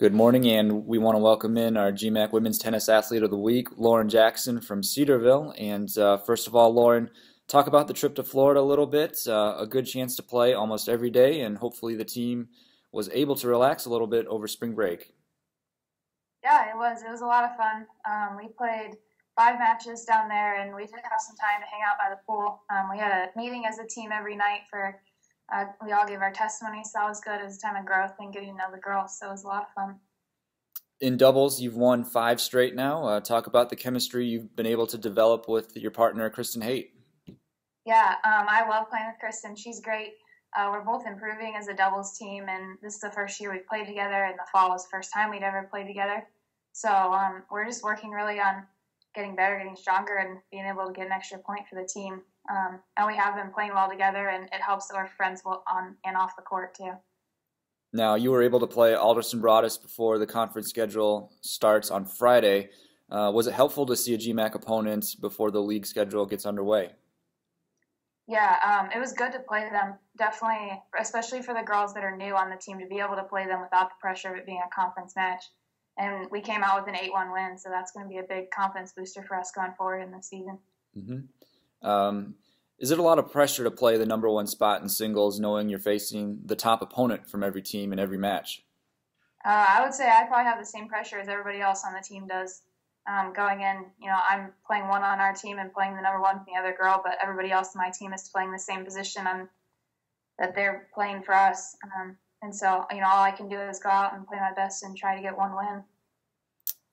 Good morning, and we want to welcome in our GMAC Women's Tennis Athlete of the Week, Lauren Jackson from Cedarville. And uh, first of all, Lauren, talk about the trip to Florida a little bit. Uh, a good chance to play almost every day, and hopefully the team was able to relax a little bit over spring break. Yeah, it was. It was a lot of fun. Um, we played five matches down there, and we did have some time to hang out by the pool. Um, we had a meeting as a team every night for uh, we all gave our testimonies. So that was good. It was a time of growth and getting to know the girls. So it was a lot of fun. In doubles, you've won five straight now. Uh, talk about the chemistry you've been able to develop with your partner, Kristen Haight. Yeah, um, I love playing with Kristen. She's great. Uh, we're both improving as a doubles team, and this is the first year we've played together, and the fall was the first time we'd ever played together. So um, we're just working really on getting better, getting stronger, and being able to get an extra point for the team. Um, and we have been playing well together, and it helps that we're friends on and off the court too. Now, you were able to play Alderson Broaddus before the conference schedule starts on Friday. Uh, was it helpful to see a GMAC opponent before the league schedule gets underway? Yeah, um, it was good to play them. Definitely, especially for the girls that are new on the team, to be able to play them without the pressure of it being a conference match. And we came out with an 8 1 win, so that's going to be a big confidence booster for us going forward in the season. Mm-hmm. Um, is it a lot of pressure to play the number one spot in singles, knowing you're facing the top opponent from every team in every match? Uh, I would say I probably have the same pressure as everybody else on the team does. Um, going in, you know, I'm playing one on our team and playing the number one from the other girl, but everybody else on my team is playing the same position on, that they're playing for us. Um, and so, you know, all I can do is go out and play my best and try to get one win.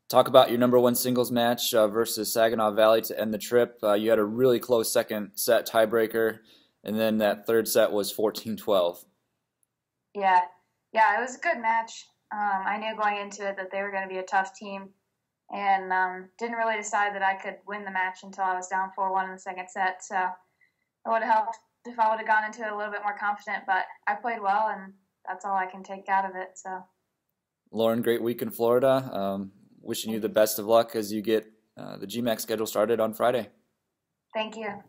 Talk about your number one singles match uh, versus Saginaw Valley to end the trip. Uh, you had a really close second set tiebreaker, and then that third set was 14 12. Yeah, yeah, it was a good match. Um, I knew going into it that they were going to be a tough team, and um, didn't really decide that I could win the match until I was down 4 1 in the second set. So it would have helped if I would have gone into it a little bit more confident, but I played well, and that's all I can take out of it. So. Lauren, great week in Florida. Um, wishing you the best of luck as you get uh, the GMAC schedule started on Friday. Thank you.